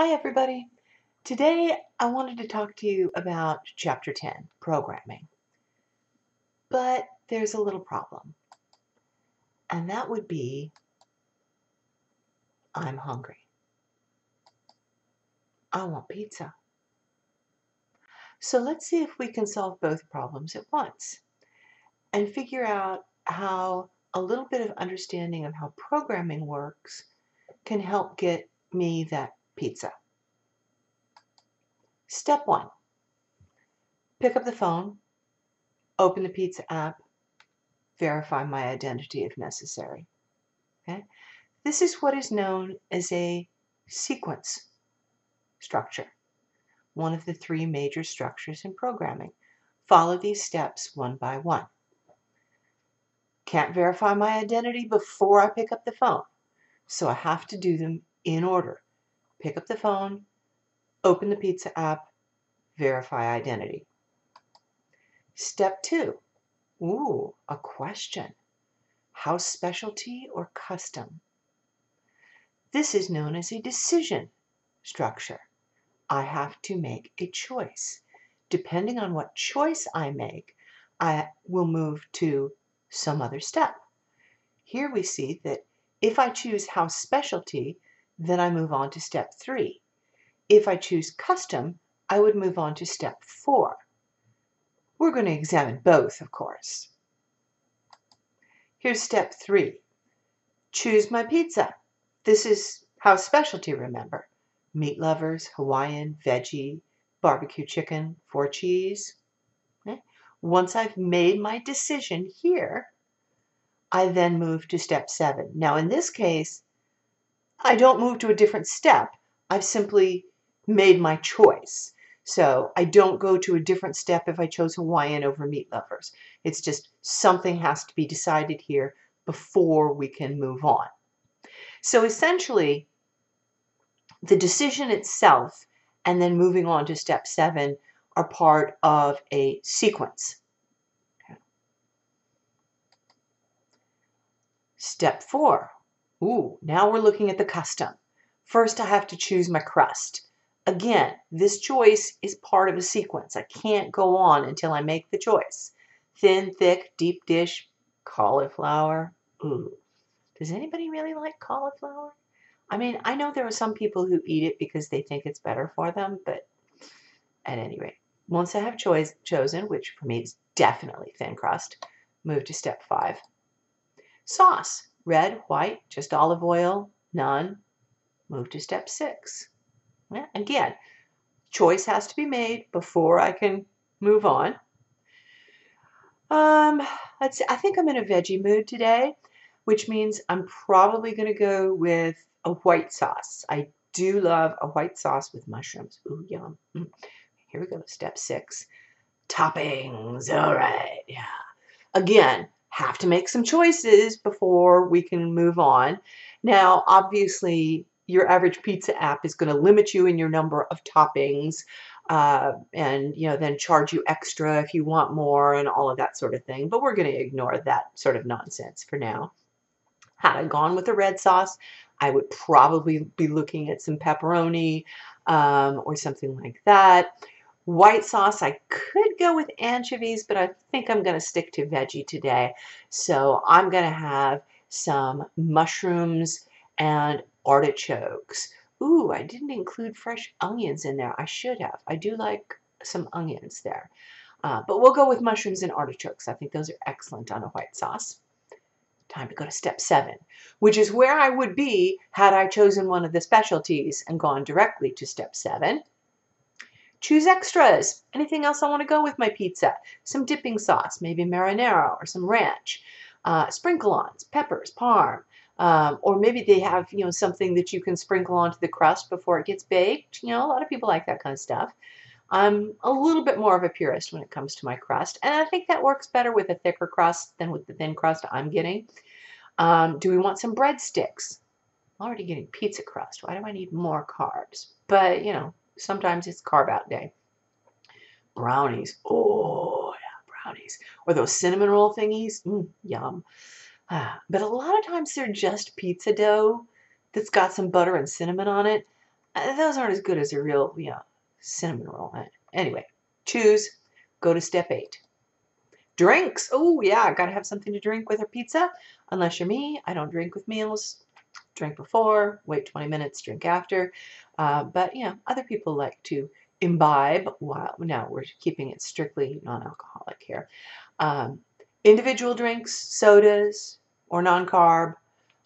Hi, everybody. Today I wanted to talk to you about Chapter 10, Programming. But there's a little problem, and that would be I'm hungry. I want pizza. So let's see if we can solve both problems at once and figure out how a little bit of understanding of how programming works can help get me that pizza. Step one, pick up the phone, open the pizza app, verify my identity if necessary. Okay? This is what is known as a sequence structure, one of the three major structures in programming. Follow these steps one by one. Can't verify my identity before I pick up the phone, so I have to do them in order. Pick up the phone, open the pizza app, verify identity. Step two, ooh, a question. House specialty or custom? This is known as a decision structure. I have to make a choice. Depending on what choice I make, I will move to some other step. Here we see that if I choose house specialty, then I move on to step three. If I choose custom, I would move on to step four. We're going to examine both, of course. Here's step three. Choose my pizza. This is house specialty, remember. Meat lovers, Hawaiian, veggie, barbecue chicken, four cheese. Okay. Once I've made my decision here, I then move to step seven. Now, in this case, I don't move to a different step. I've simply made my choice. So I don't go to a different step if I chose Hawaiian over meat lovers. It's just something has to be decided here before we can move on. So essentially, the decision itself and then moving on to step seven are part of a sequence. Step four. Ooh, now we're looking at the custom. First, I have to choose my crust. Again, this choice is part of a sequence. I can't go on until I make the choice. Thin, thick, deep dish, cauliflower. Ooh, does anybody really like cauliflower? I mean, I know there are some people who eat it because they think it's better for them, but at any rate, once I have choice, chosen, which for me is definitely thin crust, move to step five. Sauce, red, white, just olive oil, none. Move to step six. Yeah, again, choice has to be made before I can move on. Um, let's see, I think I'm in a veggie mood today, which means I'm probably going to go with a white sauce. I do love a white sauce with mushrooms. Ooh, yum. Mm. Here we go, step six. Toppings, all right, yeah. Again, have to make some choices before we can move on. Now, obviously, your average pizza app is going to limit you in your number of toppings uh, and you know then charge you extra if you want more and all of that sort of thing but we're going to ignore that sort of nonsense for now had i gone with a red sauce i would probably be looking at some pepperoni um, or something like that white sauce i could go with anchovies but i think i'm going to stick to veggie today so i'm going to have some mushrooms and artichokes. Ooh, I didn't include fresh onions in there. I should have. I do like some onions there. Uh, but we'll go with mushrooms and artichokes. I think those are excellent on a white sauce. Time to go to step seven, which is where I would be had I chosen one of the specialties and gone directly to step seven. Choose extras. Anything else I want to go with my pizza? Some dipping sauce, maybe marinara or some ranch. Uh, sprinkle-ons, peppers, parm, um, or maybe they have, you know, something that you can sprinkle onto the crust before it gets baked. You know, a lot of people like that kind of stuff. I'm a little bit more of a purist when it comes to my crust, and I think that works better with a thicker crust than with the thin crust I'm getting. Um, do we want some breadsticks? I'm already getting pizza crust. Why do I need more carbs? But, you know, sometimes it's carb out day. Brownies. Oh, yeah, brownies. Or those cinnamon roll thingies. Mm, yum. But a lot of times they're just pizza dough that's got some butter and cinnamon on it. Uh, those aren't as good as a real, you know, cinnamon roll. Anyway, choose. Go to step eight. Drinks. Oh, yeah, got to have something to drink with our pizza. Unless you're me, I don't drink with meals. Drink before, wait 20 minutes, drink after. Uh, but, you know, other people like to imbibe while, now we're keeping it strictly non-alcoholic here. Um, individual drinks, sodas, or non-carb,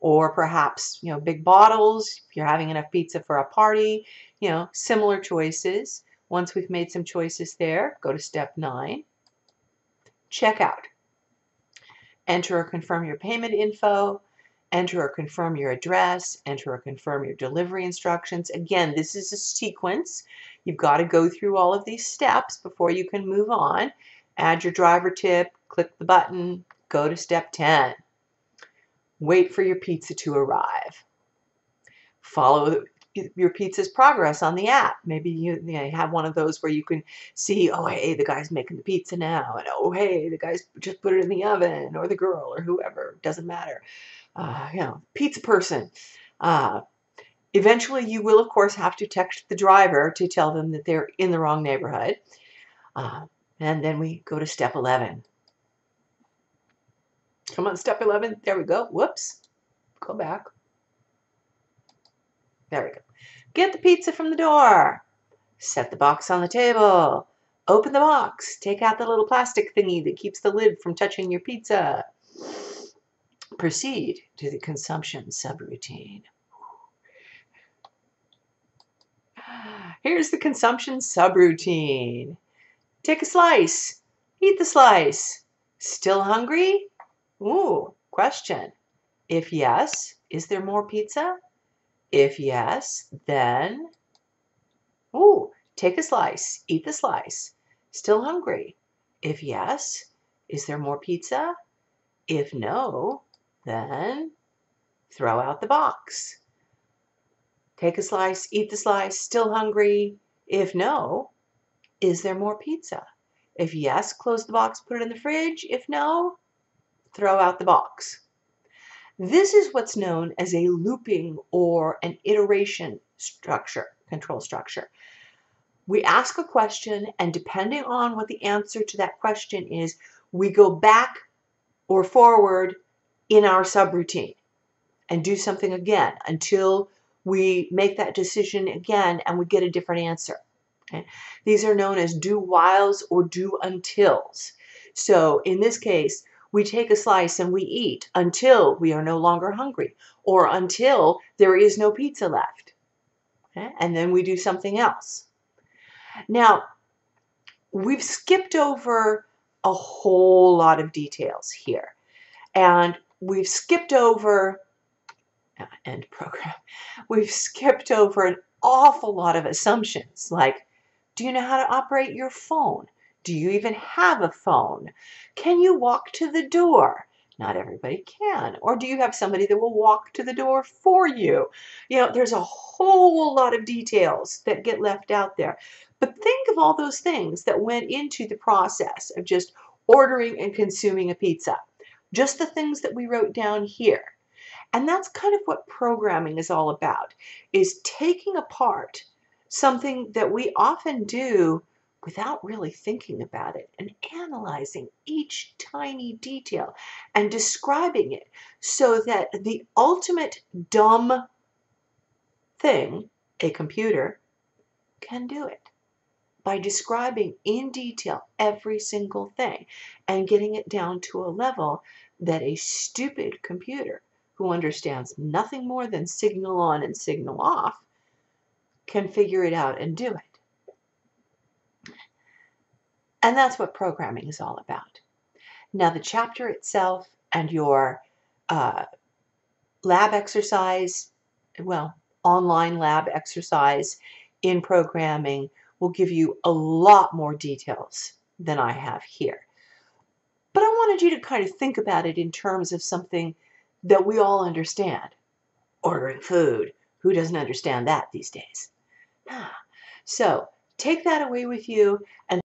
or perhaps, you know, big bottles if you're having enough pizza for a party, you know, similar choices. Once we've made some choices there, go to step nine. Checkout. Enter or confirm your payment info. Enter or confirm your address. Enter or confirm your delivery instructions. Again, this is a sequence. You've got to go through all of these steps before you can move on. Add your driver tip, click the button, go to step 10. Wait for your pizza to arrive. Follow your pizza's progress on the app. Maybe you, you know, have one of those where you can see, oh, hey, the guy's making the pizza now, and oh, hey, the guy's just put it in the oven, or the girl, or whoever, doesn't matter. Uh, you know, pizza person. Uh, eventually, you will, of course, have to text the driver to tell them that they're in the wrong neighborhood. Uh, and then we go to step 11. Come on, step 11. There we go. Whoops. Go back. There we go. Get the pizza from the door. Set the box on the table. Open the box. Take out the little plastic thingy that keeps the lid from touching your pizza. Proceed to the consumption subroutine. Here's the consumption subroutine. Take a slice. Eat the slice. Still hungry? Ooh, question. If yes, is there more pizza? If yes, then, ooh, take a slice, eat the slice. Still hungry? If yes, is there more pizza? If no, then throw out the box. Take a slice, eat the slice, still hungry? If no, is there more pizza? If yes, close the box, put it in the fridge. If no, throw out the box. This is what's known as a looping or an iteration structure, control structure. We ask a question, and depending on what the answer to that question is, we go back or forward in our subroutine and do something again until we make that decision again and we get a different answer. Okay? These are known as do whiles or do untils. So in this case, we take a slice and we eat until we are no longer hungry or until there is no pizza left. Okay? And then we do something else. Now, we've skipped over a whole lot of details here. And we've skipped over, end program, we've skipped over an awful lot of assumptions like, do you know how to operate your phone? Do you even have a phone? Can you walk to the door? Not everybody can. Or do you have somebody that will walk to the door for you? You know, there's a whole lot of details that get left out there. But think of all those things that went into the process of just ordering and consuming a pizza. Just the things that we wrote down here. And that's kind of what programming is all about, is taking apart something that we often do without really thinking about it and analyzing each tiny detail and describing it so that the ultimate dumb thing, a computer, can do it by describing in detail every single thing and getting it down to a level that a stupid computer who understands nothing more than signal on and signal off can figure it out and do it. And that's what programming is all about. Now, the chapter itself and your uh, lab exercise, well, online lab exercise in programming will give you a lot more details than I have here. But I wanted you to kind of think about it in terms of something that we all understand. Ordering food. Who doesn't understand that these days? So take that away with you and